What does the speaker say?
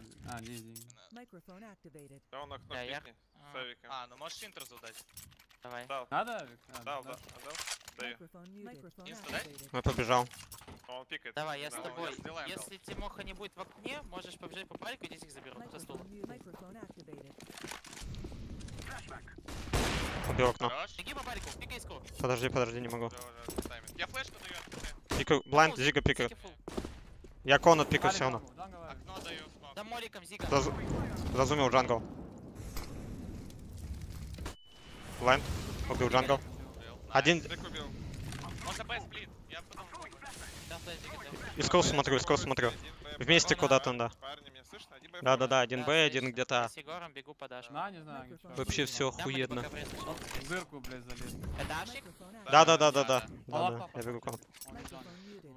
Б. А, не, не. Microphone activated. Да он окно Да, я- пикни. А, Савика. А, ну можешь интрозу дать. Давай. Дал, Надо, Авик? А, дал, да. дал. Даю. Microphone muted. Microphone Инста дай. activated. Мы побежал. Он пикает. Давай, я с Да, тобой. сделаем, дал. Если Тимоха не будет в окне, можешь побежать по парику, здесь их заберу. Со стула. Microphone muted. Microphone activated. Убил окно. Хорош. Беги по парику, пикай ску. Подожди, подожди, не могу. Да, уже таймит. Я флешку даю. НТТ. Пикаю. Блайнд, Зига пикаю. Я конут пикаю Алик, все равно. Да моликом Зига. Заз- Зазумил джангл. Блайнд. Убил джангл. Один. Кол смотрю, из кол смотрю. Вместе куда-то, да. Да-да-да, один Б, один где-то с Егором бегу под Аш. Да, не знаю. Вообще все охуенно. дырку, блядь, залез. Activated. Да-да-да-да-да. Да. Да-да, я бегу джангл. muted.